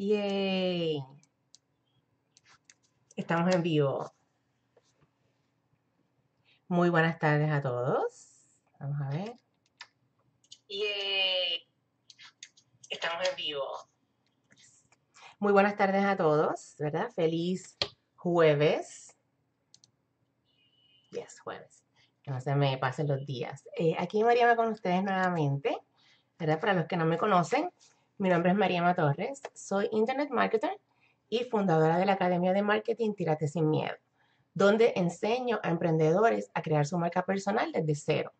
Yay. Estamos en vivo. Muy buenas tardes a todos. Vamos a ver. Yay. Estamos en vivo. Muy buenas tardes a todos, ¿verdad? Feliz jueves. Yes, jueves. Que no se me pasen los días. Eh, aquí María con ustedes nuevamente, ¿verdad? Para los que no me conocen, mi nombre es María Torres, soy Internet Marketer y fundadora de la Academia de Marketing Tírate Sin Miedo, donde enseño a emprendedores a crear su marca personal desde cero.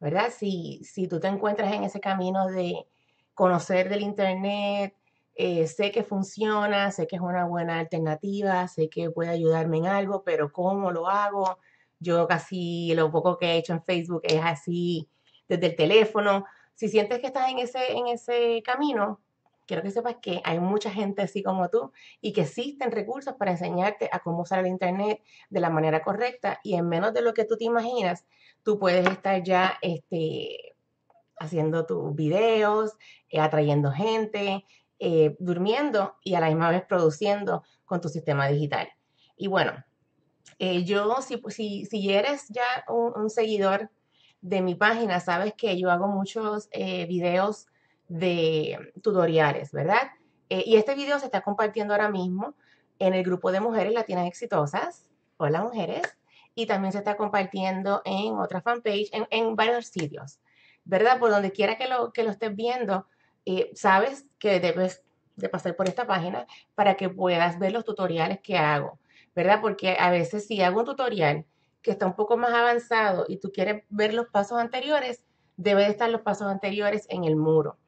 ¿Verdad? Si, si tú te encuentras en ese camino de conocer del Internet, eh, sé que funciona, sé que es una buena alternativa, sé que puede ayudarme en algo, pero ¿cómo lo hago? Yo casi lo poco que he hecho en Facebook es así desde el teléfono si sientes que estás en ese, en ese camino, quiero que sepas que hay mucha gente así como tú y que existen recursos para enseñarte a cómo usar el Internet de la manera correcta y en menos de lo que tú te imaginas, tú puedes estar ya este, haciendo tus videos, eh, atrayendo gente, eh, durmiendo y a la misma vez produciendo con tu sistema digital. Y bueno, eh, yo, si, si, si eres ya un seguidor de mi página, sabes que yo hago muchos eh, videos de tutoriales, ¿verdad? Eh, y este video se está compartiendo ahora mismo en el grupo de mujeres latinas exitosas. Hola mujeres. Y también se está compartiendo en otra fanpage, en, varios sitios, ¿verdad? Por donde quiera que lo, que lo estés viendo, eh, sabes que debes de pasar por esta página para que puedas ver los tutoriales que hago, ¿verdad? Porque a veces si hago un tutorial que está un poco más avanzado y tú quieres ver los pasos anteriores, debe de estar los pasos anteriores en el muro.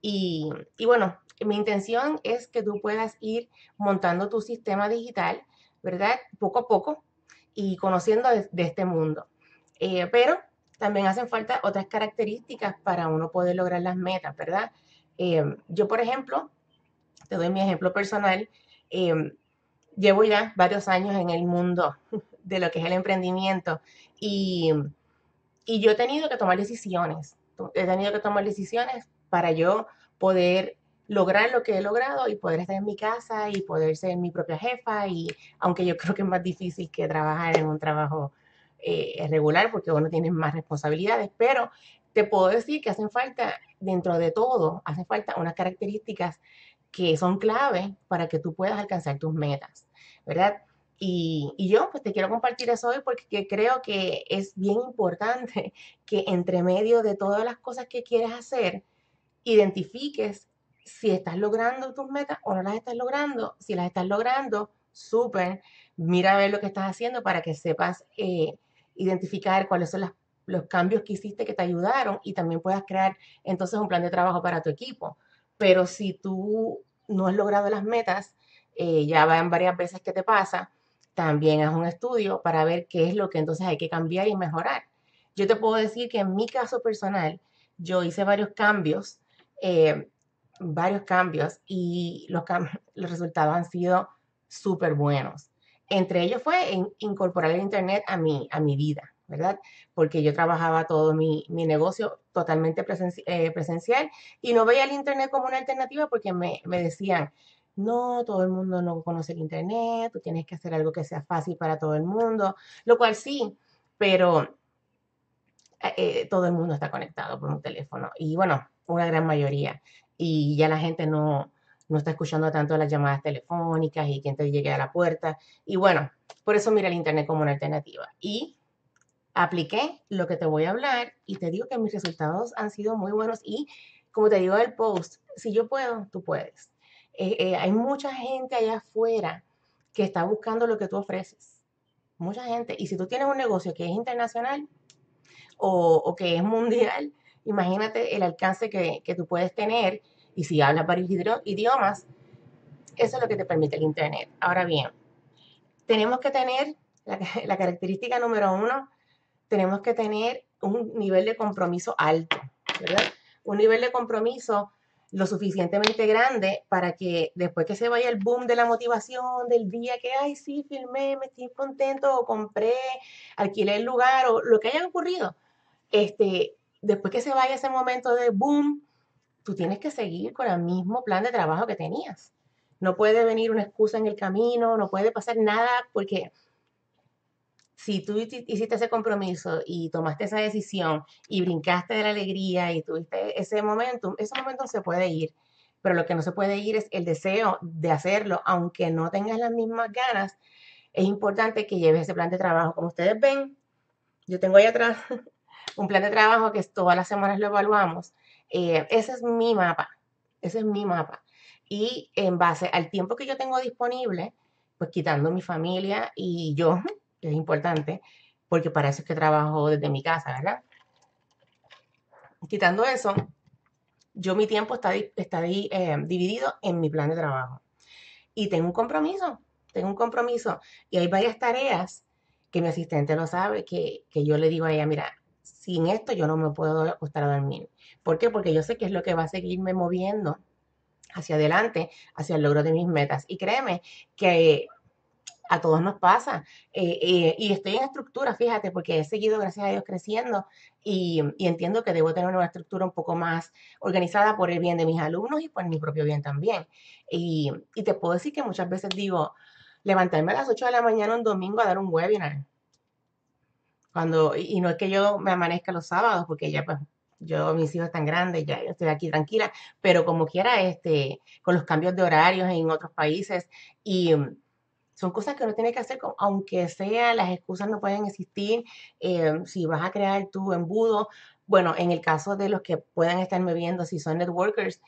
Y, bueno, mi intención es que tú puedas ir montando tu sistema digital, ¿verdad? Poco a poco y conociendo de, este mundo. Eh, pero también hacen falta otras características para uno poder lograr las metas, ¿verdad? Eh, yo, por ejemplo, te doy mi ejemplo personal, eh, llevo ya varios años en el mundo de lo que es el emprendimiento. Y, yo he tenido que tomar decisiones, he tenido que tomar decisiones para yo poder lograr lo que he logrado y poder estar en mi casa y poder ser mi propia jefa. Y aunque yo creo que es más difícil que trabajar en un trabajo eh, regular porque uno tiene más responsabilidades, pero te puedo decir que hacen falta, dentro de todo, hacen falta unas características que son clave para que tú puedas alcanzar tus metas, ¿verdad? Y, yo pues te quiero compartir eso hoy porque creo que es bien importante que entre medio de todas las cosas que quieres hacer, identifiques si estás logrando tus metas o no las estás logrando. Si las estás logrando, súper, mira a ver lo que estás haciendo para que sepas eh, identificar cuáles son los cambios que hiciste que te ayudaron y también puedas crear entonces un plan de trabajo para tu equipo. Pero si tú no has logrado las metas, eh, ya van varias veces que te pasa, también haz un estudio para ver qué es lo que entonces hay que cambiar y mejorar. Yo te puedo decir que en mi caso personal, yo hice varios cambios, eh, varios cambios y los, los resultados han sido súper buenos. Entre ellos fue incorporar el Internet a mi, a mi vida, ¿verdad? Porque yo trabajaba todo mi, negocio totalmente eh, presencial y no veía el Internet como una alternativa porque me, me decían, no, todo el mundo no conoce el Internet, tú tienes que hacer algo que sea fácil para todo el mundo, lo cual sí, pero eh, eh, todo el mundo está conectado por un teléfono y bueno, una gran mayoría. Y ya la gente no, no está escuchando tanto las llamadas telefónicas y quien te llegue a la puerta. Y bueno, por eso mira el Internet como una alternativa. Y apliqué lo que te voy a hablar y te digo que mis resultados han sido muy buenos y como te digo del post, si yo puedo, tú puedes. Eh, eh, hay mucha gente allá afuera que está buscando lo que tú ofreces. Mucha gente. Y si tú tienes un negocio que es internacional o, que es mundial, imagínate el alcance que, tú puedes tener. Y si hablas varios idiomas, eso es lo que te permite el Internet. Ahora bien, tenemos que tener la, característica número uno, tenemos que tener un nivel de compromiso alto. Un nivel de compromiso lo suficientemente grande para que después que se vaya el boom de la motivación del día que, ay, sí, filmé, me estoy contento, o compré, alquilé el lugar, o lo que haya ocurrido, este, después que se vaya ese momento de boom, tú tienes que seguir con el mismo plan de trabajo que tenías. No puede venir una excusa en el camino, no puede pasar nada porque si tú hiciste ese compromiso y tomaste esa decisión y brincaste de la alegría y tuviste ese momento, ese momento se puede ir, pero lo que no se puede ir es el deseo de hacerlo, aunque no tengas las mismas ganas. Es importante que lleves ese plan de trabajo. Como ustedes ven, yo tengo ahí atrás un plan de trabajo que todas las semanas lo evaluamos. Eh, ese es mi mapa, ese es mi mapa. Y en base al tiempo que yo tengo disponible, pues quitando mi familia y yo, que es importante, porque para eso es que trabajo desde mi casa, ¿verdad? Quitando eso, yo mi tiempo está, está eh, dividido en mi plan de trabajo. Y tengo un compromiso, tengo un compromiso. Y hay varias tareas que mi asistente lo sabe, que, que yo le digo a ella, mira, sin esto yo no me puedo acostar a dormir. ¿Por qué? Porque yo sé que es lo que va a seguirme moviendo hacia adelante, hacia el logro de mis metas. Y créeme que a todos nos pasa. Eh, eh, y estoy en estructura, fíjate, porque he seguido, gracias a Dios, creciendo y, entiendo que debo tener una estructura un poco más organizada por el bien de mis alumnos y por mi propio bien también. Y, te puedo decir que muchas veces digo, levantarme a las 8 de la mañana un domingo a dar un webinar. Cuando, y no es que yo me amanezca los sábados, porque ya pues yo, mis hijos están grandes, ya estoy aquí tranquila, pero como quiera, este, con los cambios de horarios en otros países y son cosas que uno tiene que hacer, aunque sea, las excusas no pueden existir, eh, si vas a crear tu embudo, bueno, en el caso de los que puedan estarme viendo, si son networkers,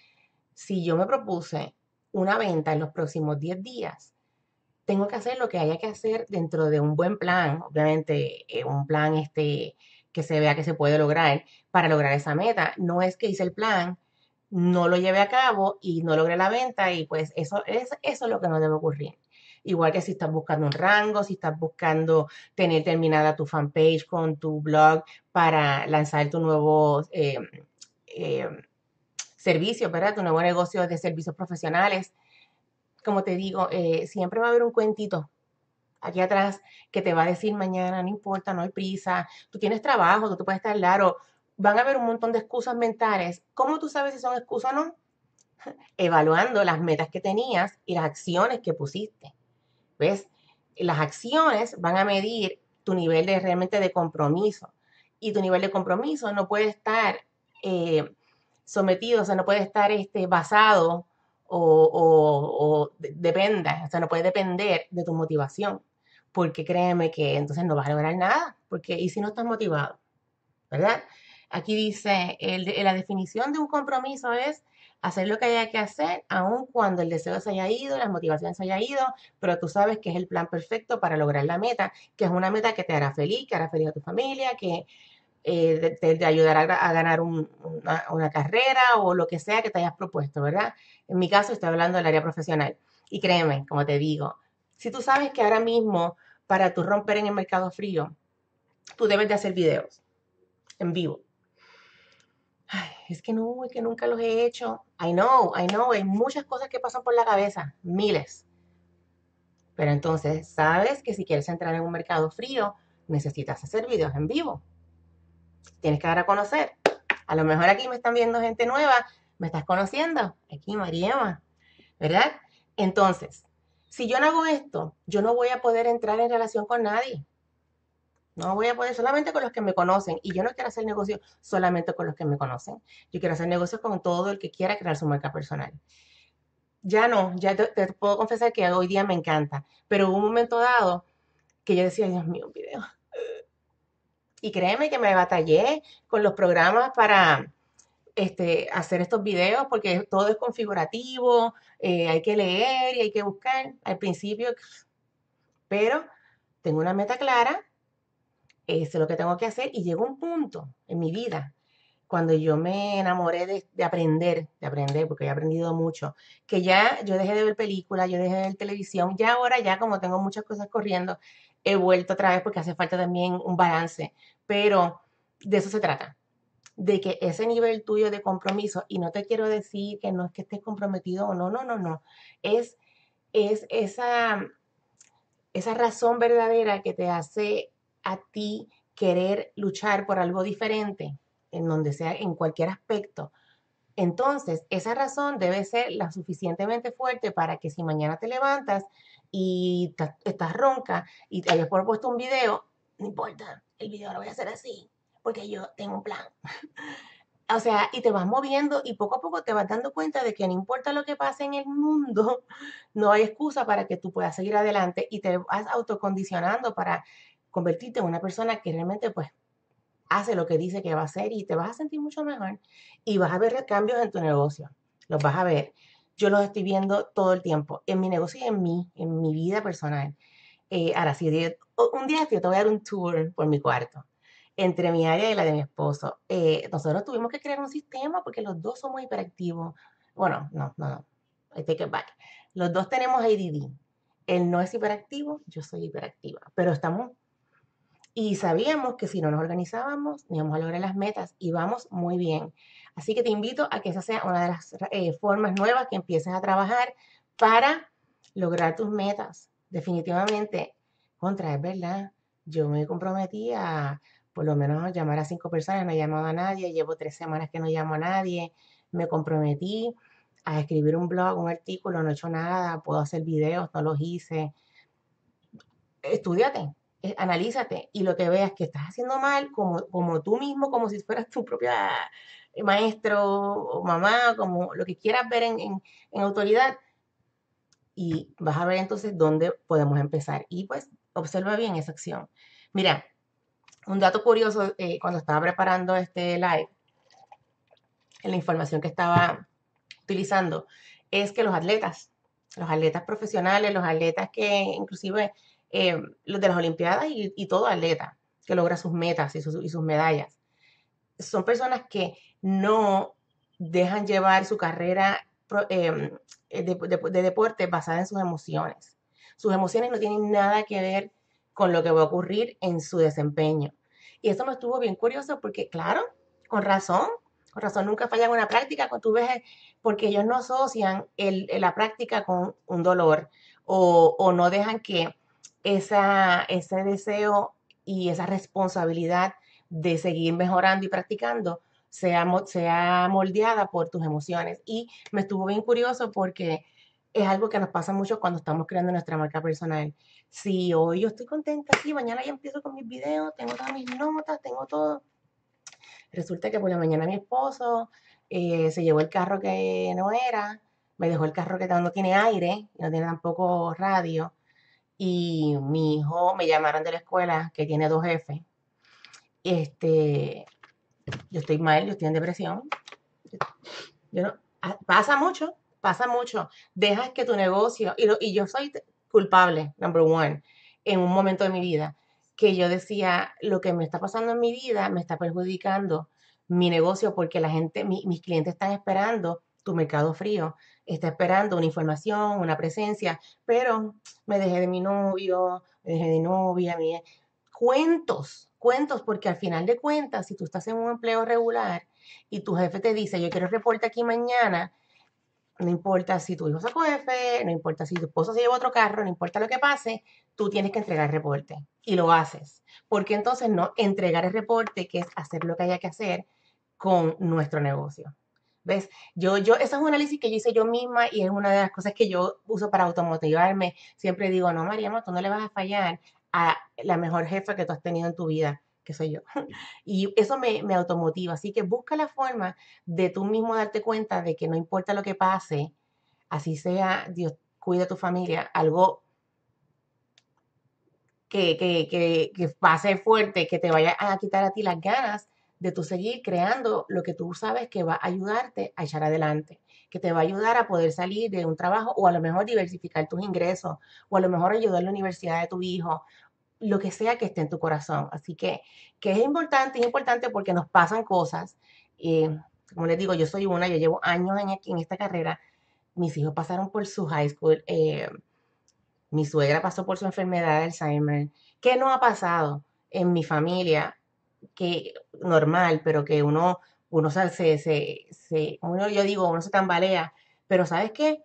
si yo me propuse una venta en los próximos 10 días, tengo que hacer lo que haya que hacer dentro de un buen plan, obviamente eh, un plan este, que se vea que se puede lograr para lograr esa meta. No es que hice el plan, no lo lleve a cabo y no logré la venta y pues eso es, eso es lo que no debe ocurrir. Igual que si estás buscando un rango, si estás buscando tener terminada tu fanpage con tu blog para lanzar tu nuevo eh, eh, servicio, ¿verdad? Tu nuevo negocio de servicios profesionales. Como te digo, eh, siempre va a haber un cuentito aquí atrás que te va a decir mañana, no importa, no hay prisa, tú tienes trabajo, tú te puedes estar largo. Van a haber un montón de excusas mentales. ¿Cómo tú sabes si son excusas o no? Evaluando las metas que tenías y las acciones que pusiste. ¿Ves? Las acciones van a medir tu nivel de realmente de compromiso. Y tu nivel de compromiso no puede estar eh, sometido, o sea, no puede estar este, basado o, o dependa, o sea, no puede depender de tu motivación porque créeme que entonces no vas a lograr nada, porque y si no estás motivado, ¿verdad? Aquí dice, la definición de un compromiso es hacer lo que haya que hacer, aun cuando el deseo se haya ido, la motivación se haya ido, pero tú sabes que es el plan perfecto para lograr la meta, que es una meta que te hará feliz, que hará feliz a tu familia, que eh, te, ayudará a, ganar una, una, carrera o lo que sea que te hayas propuesto, ¿verdad? En mi caso estoy hablando del área profesional. Y créeme, como te digo, si tú sabes que ahora mismo para tú romper en el mercado frío, tú debes de hacer videos en vivo. Es que no, es que nunca los he hecho. I know, I know, hay muchas cosas que pasan por la cabeza, miles. Pero entonces, sabes que si quieres entrar en un mercado frío, necesitas hacer videos en vivo. Tienes que dar a conocer. A lo mejor aquí me están viendo gente nueva, me estás conociendo. Aquí, Mariema, ¿verdad? Entonces, si yo no hago esto, yo no voy a poder entrar en relación con nadie. No voy a poder solamente con los que me conocen. Y yo no quiero hacer negocio solamente con los que me conocen. Yo quiero hacer negocios con todo el que quiera crear su marca personal. Ya no, ya te, puedo confesar que hoy día me encanta. Pero hubo un momento dado que yo decía, Dios mío, un video. Y créeme que me batallé con los programas para, este, hacer estos videos porque todo es configurativo, eh, hay que leer y hay que buscar al principio, pero tengo una meta clara, es lo que tengo que hacer y llegó un punto en mi vida cuando yo me enamoré de, aprender, de aprender, porque he aprendido mucho, que ya yo dejé de ver películas, yo dejé de ver televisión, ya ahora ya como tengo muchas cosas corriendo, he vuelto otra vez porque hace falta también un balance, pero de eso se trata, de que ese nivel tuyo de compromiso, y no te quiero decir que no es que estés comprometido o no, no, no, no, es, es esa, esa razón verdadera que te hace a ti querer luchar por algo diferente, en donde sea, en cualquier aspecto, Entonces, esa razón debe ser la suficientemente fuerte para que si mañana te levantas y estás ronca y te hayas propuesto un video, no importa, el video lo voy a hacer así, porque yo tengo un plan. o sea, y te vas moviendo y poco a poco te vas dando cuenta de que no importa lo que pase en el mundo, no hay excusa para que tú puedas seguir adelante y te vas autocondicionando para convertirte en una persona que realmente pues hace lo que dice que va a hacer y te vas a sentir mucho mejor y vas a ver cambios en tu negocio. Los vas a ver. Yo los estoy viendo todo el tiempo, en mi negocio y en mí, en mi vida personal. Eh, ahora, si un día te voy a dar un tour por mi cuarto, entre mi área y la de mi esposo. Eh, nosotros tuvimos que crear un sistema porque los dos somos hiperactivos. Bueno, no, no, no. I take it back. Los dos tenemos ADD. Él no es hiperactivo, yo soy hiperactiva, pero estamos y sabíamos que si no nos organizábamos, íbamos a lograr las metas y vamos muy bien. Así que te invito a que esa sea una de las eh, formas nuevas que empieces a trabajar para lograr tus metas. Definitivamente, contra, es verdad. Yo me comprometí a por lo menos llamar a cinco personas, no he llamado a nadie, llevo tres semanas que no llamo a nadie, me comprometí a escribir un blog, un artículo, no he hecho nada, puedo hacer videos, no los hice. Estudiate, eh, analízate y lo que veas que estás haciendo mal, como, como tú mismo, como si fueras tu propia eh, maestro o mamá, como lo que quieras ver en, autoridad, y vas a ver entonces dónde podemos empezar. Y pues observa bien esa acción. Mira, un dato curioso, eh, cuando estaba preparando este live, en la información que estaba utilizando, es que los atletas, los atletas profesionales, los atletas que inclusive eh, los de las Olimpiadas y, todo atleta que logra sus metas y sus, medallas. Son personas que no dejan llevar su carrera em, de, deporte basada en sus emociones. Sus emociones no tienen nada que ver con lo que va a ocurrir en su desempeño. Y eso me estuvo bien curioso porque, claro, con razón, con razón nunca fallan una práctica, cuando tú ves, porque ellos no asocian la práctica con un dolor o, o no dejan que esa, ese deseo y esa responsabilidad de seguir mejorando y practicando sea, sea moldeada por tus emociones. Y me estuvo bien curioso porque es algo que nos pasa mucho cuando estamos creando nuestra marca personal. Si hoy yo estoy contenta, sí, mañana ya empiezo con mis videos, tengo todas mis notas, tengo todo. Resulta que por la mañana mi esposo eh, se llevó el carro que no era, me dejó el carro que no tiene aire, no tiene tampoco radio y mi hijo me llamaron de la escuela que tiene dos jefes. Este, yo estoy mal, yo estoy en depresión. Yo no, ah, pasa mucho, pasa mucho. Dejas que tu negocio, y, y yo soy culpable, number one, en un momento de mi vida, que yo decía, lo que me está pasando en mi vida me está perjudicando mi negocio porque la gente, mis clientes están esperando tu mercado frío está esperando una información, una presencia, pero me dejé de mi novio, me dejé de novia, me... cuentos, cuentos, porque al final de cuentas, si tú estás en un empleo regular y tu jefe te dice, yo quiero reporte aquí mañana, no importa si tu hijo sacó F, no importa si tu esposo se lleva otro carro, no importa lo que pase, tú tienes que entregar el reporte y lo haces. Porque entonces no entregar el reporte, que es hacer lo que haya que hacer con nuestro negocio. ¿Ves? Yo, yo, esa es un análisis que yo hice yo misma y es una de las cosas que yo uso para automotivarme. Siempre digo, no, Mariama, tú no le vas a fallar a la mejor jefa que tú has tenido en tu vida, que soy yo. Y eso me, me automotiva. Así que busca la forma de tú mismo darte cuenta de que no importa lo que pase, así sea, Dios cuida a tu familia, algo que, que, que, que pase fuerte, que te vaya a quitar a ti las ganas de tú seguir creando lo que tú sabes que va a ayudarte a echar adelante, que te va a ayudar a poder salir de un trabajo o a lo mejor diversificar tus ingresos o a lo mejor ayudar a la universidad de tu hijo, lo que sea que esté en tu corazón. Así que, que es importante, es importante porque nos pasan cosas. y como les digo, yo soy una, yo llevo años en, en esta carrera. Mis hijos pasaron por su high school. Eh, mi suegra pasó por su enfermedad de Alzheimer. ¿Qué no ha pasado en mi familia? Que normal, pero que uno, uno se, se, se, yo digo, uno se tambalea, pero ¿sabes qué?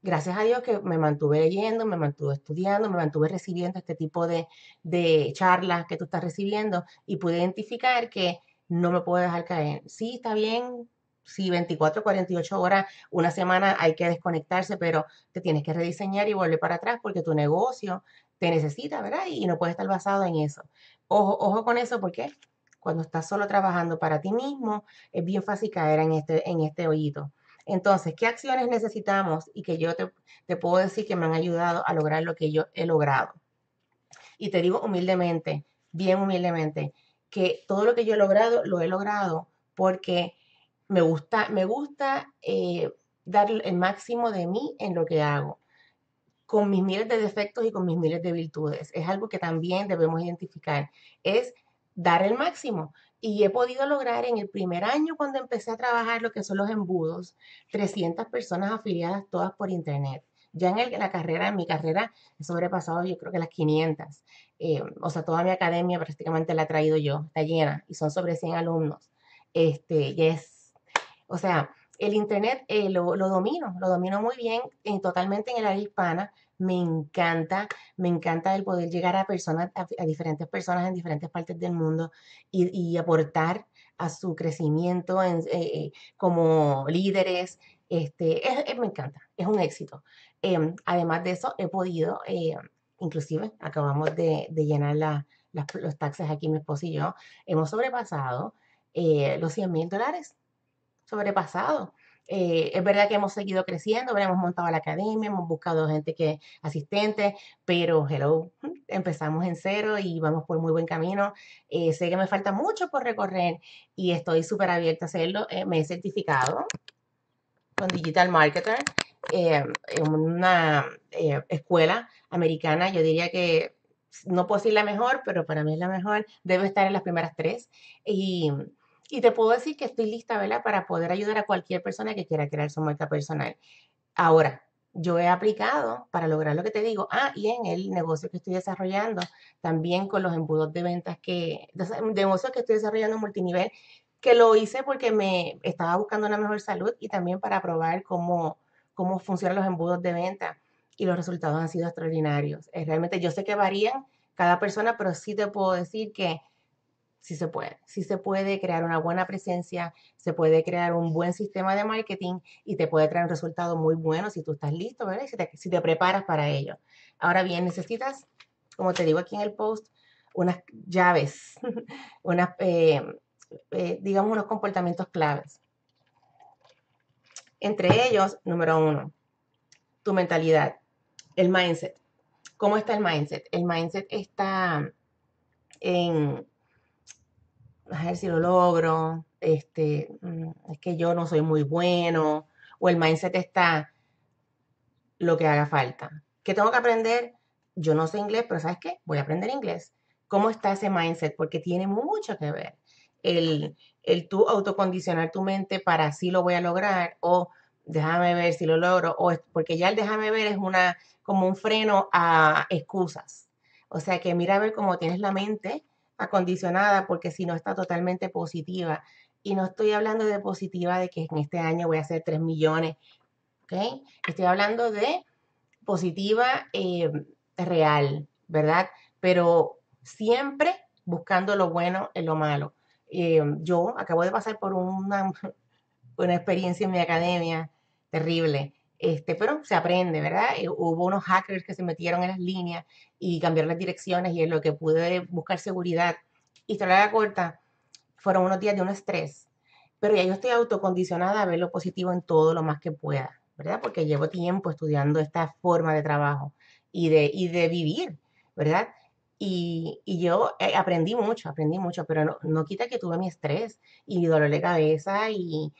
Gracias a Dios que me mantuve leyendo, me mantuve estudiando, me mantuve recibiendo este tipo de, de charlas que tú estás recibiendo y pude identificar que no me puedo dejar caer. Sí, está bien, si 24, 48 horas, una semana hay que desconectarse, pero te tienes que rediseñar y volver para atrás porque tu negocio te necesita, ¿verdad? Y no puede estar basado en eso. Ojo, ojo con eso porque cuando estás solo trabajando para ti mismo, es bien fácil caer en este, en este hoyito. Entonces, ¿qué acciones necesitamos y que yo te, puedo decir que me han ayudado a lograr lo que yo he logrado? Y te digo humildemente, bien humildemente, que todo lo que yo he logrado, lo he logrado porque me gusta, me gusta eh, dar el máximo de mí en lo que hago, con mis miles de defectos y con mis miles de virtudes. Es algo que también debemos identificar, es dar el máximo. Y he podido lograr en el primer año, cuando empecé a trabajar lo que son los embudos, 300 personas afiliadas todas por internet. Ya en, la carrera, en mi carrera, he sobrepasado yo creo que las 500. Eh, o sea, toda mi academia prácticamente la he traído yo, está llena y son sobre 100 alumnos. Este, y es, o sea, el Internet eh, lo, domino, lo domino muy bien, eh, totalmente en el área hispana. Me encanta, me encanta el poder llegar a personas, a, diferentes personas en diferentes partes del mundo y, aportar a su crecimiento en, como líderes. Este, me encanta, es un éxito. Em, además de eso, he podido, eh, inclusive acabamos de, llenar los taxes aquí, mi esposo y yo, hemos sobrepasado eh, los 100 mil dólares. Sobrepasado. Eh, es verdad que hemos seguido creciendo, hemos montado la academia, hemos buscado gente que asistente, pero hello, empezamos en cero y vamos por muy buen camino. sé que me falta mucho por recorrer y estoy súper abierta a hacerlo. me he certificado con Digital Marketer eh, en una eh, escuela americana, yo diría que no puedo decir la mejor, pero para mí es la mejor, debe estar en las primeras tres. Y, y te puedo decir que estoy lista, ¿verdad? Para poder ayudar a cualquier persona que quiera crear su marca personal. Ahora, yo he aplicado para lograr lo que te digo. Ah, y en el negocio que estoy desarrollando, también con los embudos de ventas que, negocios que estoy desarrollando multinivel, que lo hice porque me estaba buscando una mejor salud y también para probar cómo, cómo funcionan los embudos de venta y los resultados han sido extraordinarios. Eh, realmente yo sé que varían cada persona, pero sí te puedo decir que sí se puede. Sí se puede crear una buena presencia, se puede crear un buen sistema de marketing y te puede traer un resultado muy bueno si tú estás listo, ¿verdad? Si te, preparas para ello. Ahora bien, necesitas, como te digo aquí en el post, unas llaves, unas, eh, eh, digamos, unos comportamientos claves. Entre ellos, número uno, tu mentalidad, el mindset. ¿Cómo está el mindset? El mindset está en, a ver si lo logro, este, mm, es que yo no soy muy bueno, o el mindset está lo que haga falta. ¿Qué tengo que aprender? Yo no sé inglés, pero ¿sabes qué? Voy a aprender inglés. ¿Cómo está ese mindset? Porque tiene mucho que ver el, el tú autocondicionar tu mente para así lo voy a lograr o déjame ver si lo logro o porque ya el déjame ver es una como un freno a excusas. O sea que mira a ver cómo tienes la mente acondicionada porque si no está totalmente positiva. Y no estoy hablando de positiva de que en este año voy a hacer 3 millones. ¿Ok? Estoy hablando de positiva eh, real, ¿verdad? Pero siempre buscando lo bueno en lo malo. Eh, yo acabo de pasar por una, una experiencia en mi academia terrible. Este, pero se aprende, ¿verdad? Eh, hubo unos hackers que se metieron en las líneas y cambiaron las direcciones y en lo que pude buscar seguridad. Y la corta, fueron unos días de un estrés. Pero ya yo estoy autocondicionada a ver lo positivo en todo lo más que pueda, ¿verdad? Porque llevo tiempo estudiando esta forma de trabajo y de, y de vivir, ¿verdad? Y, yo eh, aprendí mucho, aprendí mucho, pero no, quita que tuve mi estrés y mi dolor de cabeza. Y...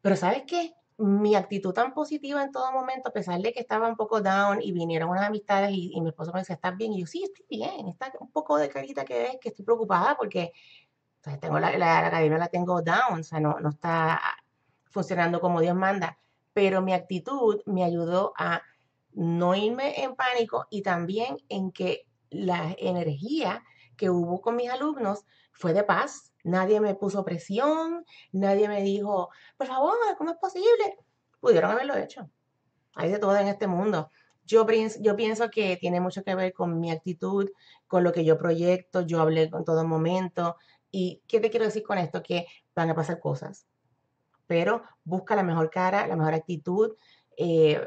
Pero ¿sabes qué? Mi actitud tan positiva en todo momento, a pesar de que estaba un poco down y vinieron unas amistades y, mi esposo me decía, ¿estás bien? Y yo, sí, estoy bien, está un poco de carita que ves, que estoy preocupada porque tengo la, la, academia la tengo down, o sea, no, no está funcionando como Dios manda. Pero mi actitud me ayudó a no irme en pánico y también en que la energía que hubo con mis alumnos fue de paz. Nadie me puso presión, nadie me dijo, por favor, ¿cómo es posible? Pudieron haberlo hecho. Hay de todo en este mundo. Yo, pienso que tiene mucho que ver con mi actitud, con lo que yo proyecto, yo hablé con todo momento. ¿Y qué te quiero decir con esto? Que van a pasar cosas. pero busca la mejor cara, la mejor actitud. Eh,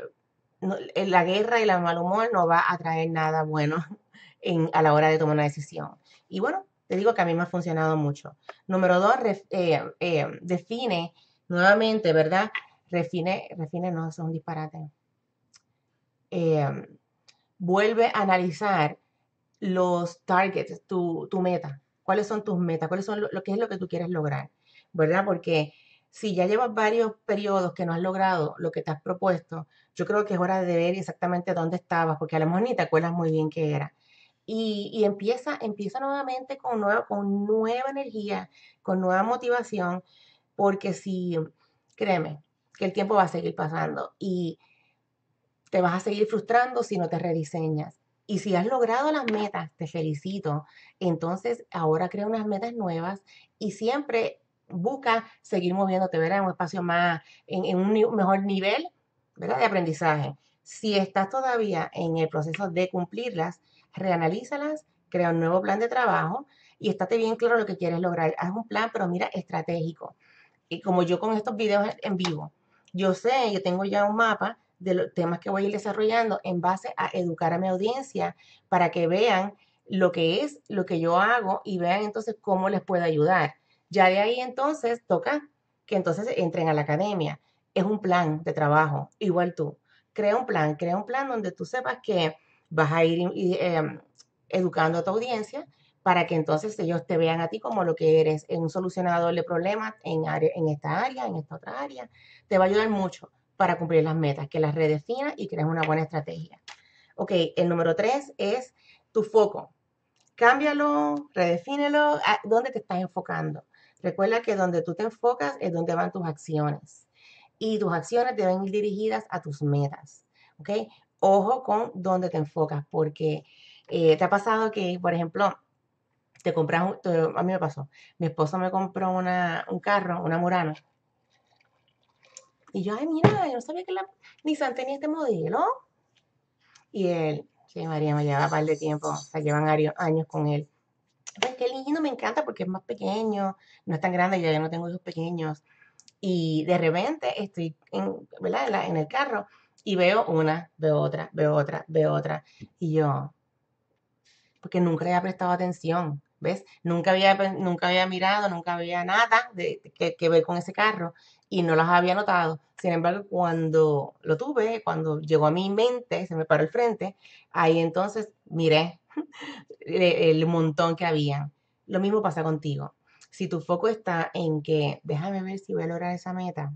la guerra y el mal humor no va a traer nada bueno a la hora de tomar una decisión. Y bueno, te digo que a mí me ha funcionado mucho. Número dos, eh, eh, define nuevamente, ¿verdad? Refine, refine, no, eso es un disparate. vuelve a analizar los targets, tu, meta. ¿Cuáles son tus metas? ¿Cuáles son lo, que es lo que tú quieres lograr? ¿Verdad? Porque si ya llevas varios periodos que no has logrado lo que te has propuesto, yo creo que es hora de ver exactamente dónde estabas, porque a lo mejor ni te acuerdas muy bien qué era. Y, empieza, empieza nuevamente con nueva, con nueva energía, con nueva motivación, porque si, créeme, que el tiempo va a seguir pasando y te vas a seguir frustrando si no te rediseñas. Y si has logrado las metas, te felicito. Entonces, ahora crea unas metas nuevas y siempre busca seguir moviéndote, ¿verdad? En un espacio más, en, un mejor nivel, ¿verdad? De aprendizaje. Si estás todavía en el proceso de cumplirlas, reanalízalas, crea un nuevo plan de trabajo y estate bien claro lo que quieres lograr. Haz un plan, pero mira, estratégico. Y como yo con estos videos en vivo, yo sé, yo tengo ya un mapa de los temas que voy a ir desarrollando en base a educar a mi audiencia para que vean lo que es lo que yo hago y vean entonces cómo les puedo ayudar. Ya de ahí entonces toca que entonces entren a la academia. Es un plan de trabajo, igual tú. Crea un plan, crea un plan donde tú sepas que vas a ir em, educando a tu audiencia para que entonces ellos te vean a ti como lo que eres, un solucionador de problemas en, en esta área, en esta otra área. Te va a ayudar mucho para cumplir las metas, que las redefinas y crees una buena estrategia. Ok, el número tres es tu foco. Cámbialo, redefínelo, ¿dónde te estás enfocando? Recuerda que donde tú te enfocas es donde van tus acciones. Y tus acciones deben ir dirigidas a tus metas. ¿Ok? Ojo con dónde te enfocas, porque eh, te ha pasado que, por ejemplo, te compras, un, a mí me pasó, mi esposo me compró una, un carro, una Murano. Y yo, ay, mira, yo no sabía que la Nissan tenía este modelo. Y él, sí, María, me lleva un par de tiempo, o sea, llevan años con él pues qué lindo, me encanta porque es más pequeño, no es tan grande, ya yo no tengo hijos pequeños. Y de repente estoy en, ¿verdad? En, el carro y veo una, veo otra, veo otra, veo otra. Y yo, porque nunca había prestado atención, ¿ves? Nunca había, nunca había mirado, nunca había nada de, que, que, ver con ese carro y no las había notado. Sin embargo, cuando lo tuve, cuando llegó a mi mente, se me paró el frente, ahí entonces miré el montón que había. Lo mismo pasa contigo. Si tu foco está en que, déjame ver si voy a lograr esa meta.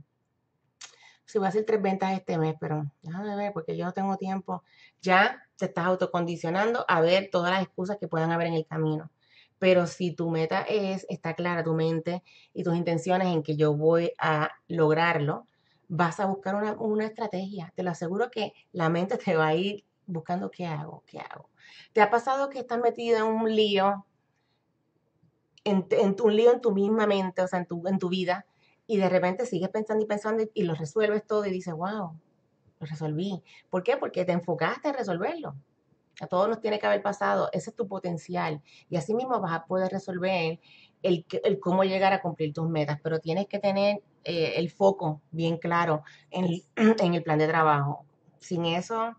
Si voy a hacer tres ventas este mes, pero déjame ver porque yo no tengo tiempo. Ya te estás autocondicionando a ver todas las excusas que puedan haber en el camino. Pero si tu meta es, está clara tu mente y tus intenciones en que yo voy a lograrlo, vas a buscar una, una estrategia. Te lo aseguro que la mente te va a ir buscando qué hago, qué hago. ¿Te ha pasado que estás metido en un lío, en, tu, un lío en tu misma mente, o sea, en tu, en tu vida, y de repente sigues pensando y pensando y, lo resuelves todo y dices, wow, lo resolví. ¿Por qué? Porque te enfocaste en resolverlo. A todos nos tiene que haber pasado, ese es tu potencial. Y así mismo vas a poder resolver el, cómo llegar a cumplir tus metas, pero tienes que tener eh, el foco bien claro en, el plan de trabajo. Sin eso,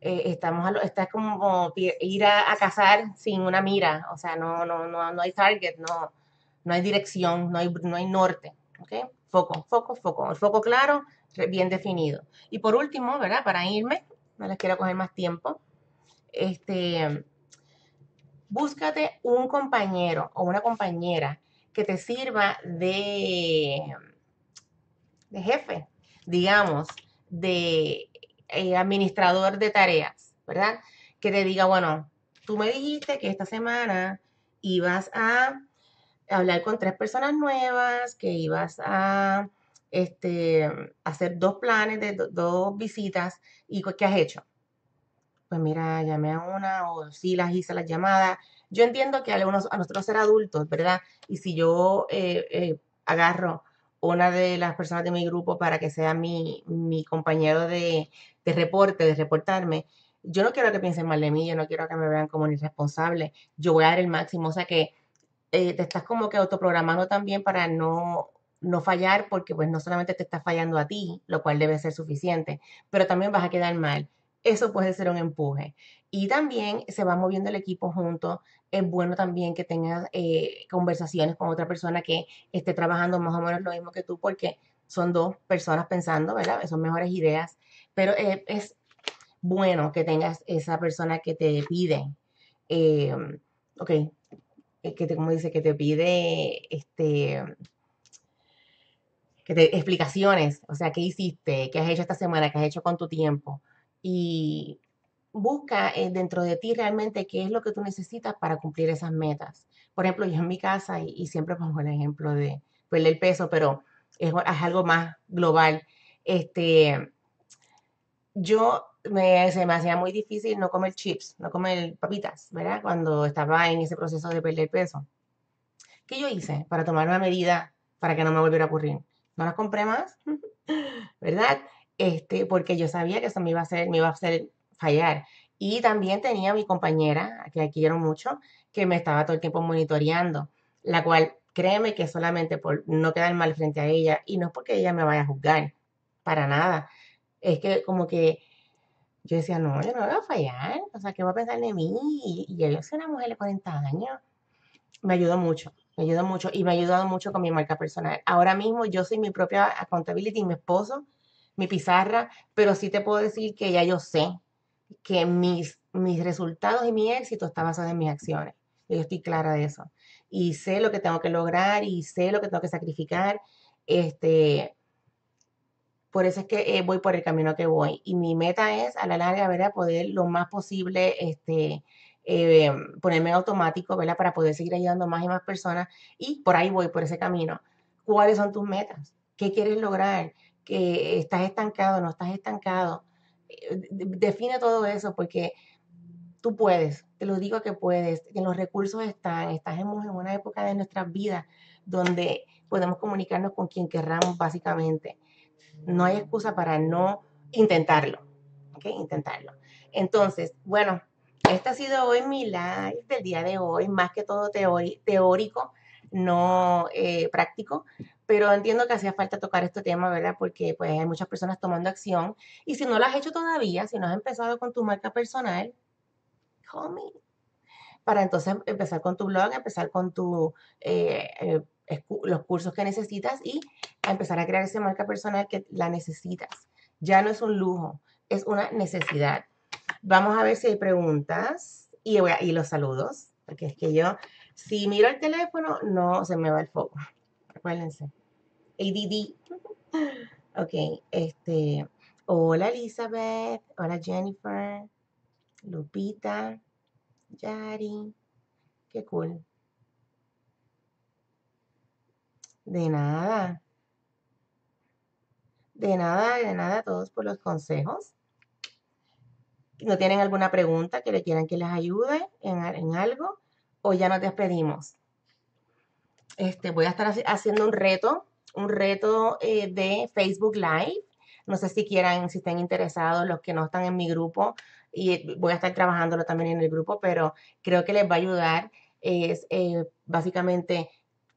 eh, estamos a está como ir a, cazar sin una mira, o sea, no, no, no, no hay target, no, no hay dirección, no hay, no hay norte, ¿ok? Foco, foco, foco, el foco claro, bien definido. Y por último, ¿verdad? Para irme, no les quiero coger más tiempo, este, búscate un compañero o una compañera que te sirva de, de jefe, digamos, de eh, administrador de tareas, ¿verdad? Que te diga, bueno, tú me dijiste que esta semana ibas a hablar con tres personas nuevas, que ibas a este, hacer dos planes de dos visitas y ¿qué has hecho? Pues mira, llamé a una o sí las hice las llamadas. Yo entiendo que a, algunos, a nosotros ser adultos, ¿verdad? Y si yo eh, eh, agarro una de las personas de mi grupo para que sea mi, mi compañero de, de reporte, de reportarme, yo no quiero que piensen mal de mí, yo no quiero que me vean como un irresponsable, yo voy a dar el máximo, o sea que eh, te estás como que autoprogramando también para no no fallar porque pues no solamente te está fallando a ti, lo cual debe ser suficiente, pero también vas a quedar mal. Eso puede ser un empuje. Y también se va moviendo el equipo junto. Es bueno también que tengas eh, conversaciones con otra persona que esté trabajando más o menos lo mismo que tú, porque son dos personas pensando, ¿verdad? Son mejores ideas. Pero eh, es bueno que tengas esa persona que te pide, eh, ok, que te, como dice, que te pide, este, que te, explicaciones, o sea, qué hiciste, qué has hecho esta semana, qué has hecho con tu tiempo. Y busca eh, dentro de ti realmente qué es lo que tú necesitas para cumplir esas metas. Por ejemplo, yo en mi casa, y, siempre pongo el ejemplo de perder el peso, pero es, es algo más global. Este, yo me, se me hacía muy difícil no comer chips, no comer papitas, ¿verdad? Cuando estaba en ese proceso de perder peso. ¿Qué yo hice para tomar una medida para que no me volviera a ocurrir? No las compré más, ¿verdad? Este, porque yo sabía que eso me iba a hacer, me iba a hacer fallar. Y también tenía mi compañera, que quiero mucho, que me estaba todo el tiempo monitoreando, la cual créeme que solamente por no quedar mal frente a ella, y no es porque ella me vaya a juzgar, para nada, es que como que yo decía, no, yo no voy a fallar, o sea, ¿qué va a pensar de mí? Y, y yo soy una mujer de 40 años. Me ayudó mucho, me ayudó mucho y me ha ayudado mucho con mi marca personal. Ahora mismo yo soy mi propia accountability, mi esposo, mi pizarra, pero sí te puedo decir que ya yo sé que mis, mis resultados y mi éxito está basado en mis acciones. Yo estoy clara de eso. Y sé lo que tengo que lograr y sé lo que tengo que sacrificar. Este, por eso es que eh, voy por el camino que voy. Y mi meta es a la larga, ¿verdad? Poder lo más posible, este, eh, ponerme automático, ¿verdad? Para poder seguir ayudando más y más personas. Y por ahí voy, por ese camino. ¿Cuáles son tus metas? ¿Qué quieres lograr? ¿Que estás estancado? ¿No estás estancado? Eh, define todo eso porque tú puedes, te lo digo que puedes, que los recursos están, estamos en una época de nuestras vidas donde podemos comunicarnos con quien querramos básicamente no hay excusa para no intentarlo. ¿Ok? Intentarlo. Entonces, bueno, este ha sido hoy mi live del día de hoy, más que todo teórico, no eh, práctico, pero entiendo que hacía falta tocar este tema, ¿verdad? Porque pues hay muchas personas tomando acción y si no lo has hecho todavía, si no has empezado con tu marca personal, call me. Para entonces empezar con tu blog, empezar con tu eh, eh, los cursos que necesitas y a empezar a crear esa marca personal que la necesitas. Ya no es un lujo, es una necesidad. Vamos a ver si hay preguntas y, voy y los saludos, porque es que yo, si miro el teléfono, no se me va el foco. Acuérdense. ADD. Ok, este. Hola Elizabeth, hola Jennifer, Lupita, Yari. Qué cool. De nada. De nada, de nada a todos por los consejos. ¿No tienen alguna pregunta que le quieran que les ayude en, algo? ¿O ya nos despedimos? Este, voy a estar haciendo un reto, un reto eh, de Facebook Live. No sé si quieran, si estén interesados, los que no están en mi grupo, y voy a estar trabajándolo también en el grupo, pero creo que les va a ayudar. Es eh, básicamente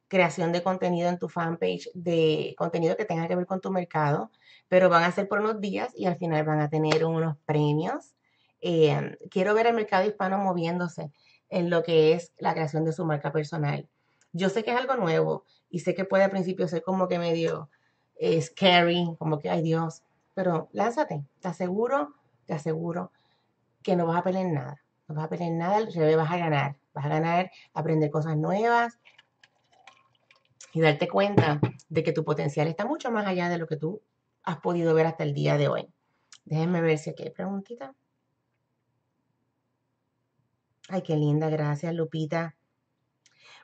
creación de contenido en tu fanpage, de contenido que tenga que ver con tu mercado, pero van a ser por unos días y al final van a tener unos premios. Eh, quiero ver el mercado hispano moviéndose en lo que es la creación de su marca personal. Yo sé que es algo nuevo y sé que puede al principio ser como que medio eh, scary, como que, ay Dios, pero lánzate, te aseguro, te aseguro que no vas a perder nada, no vas a perder nada, vas a ganar, vas a ganar, aprender cosas nuevas, y darte cuenta de que tu potencial está mucho más allá de lo que tú has podido ver hasta el día de hoy. Déjenme ver si aquí hay preguntita. Ay, qué linda, gracias Lupita.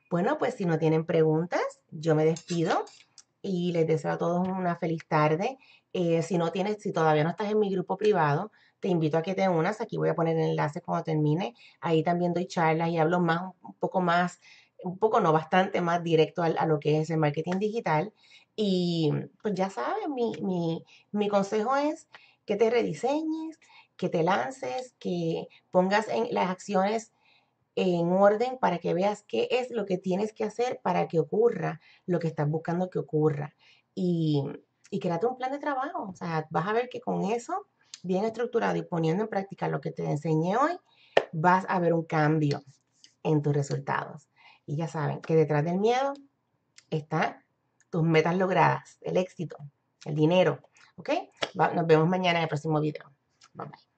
Bueno, pues si no tienen preguntas, yo me despido y les deseo a todos una feliz tarde. Eh, si no tienes, si todavía no estás en mi grupo privado, te invito a que te unas. Aquí voy a poner el enlace cuando termine. Ahí también doy charlas y hablo más, un poco más un poco, no bastante más directo a, lo que es el marketing digital. Y pues ya sabes, mi, mi, consejo es que te rediseñes, que te lances, que pongas en las acciones en orden para que veas qué es lo que tienes que hacer para que ocurra lo que estás buscando que ocurra. Y, y créate un plan de trabajo. O sea, vas a ver que con eso, bien estructurado y poniendo en práctica lo que te enseñé hoy, vas a ver un cambio en tus resultados. Y ya saben que detrás del miedo están tus metas logradas, el éxito, el dinero. ¿Ok? nos vemos mañana en el próximo video. Bye bye.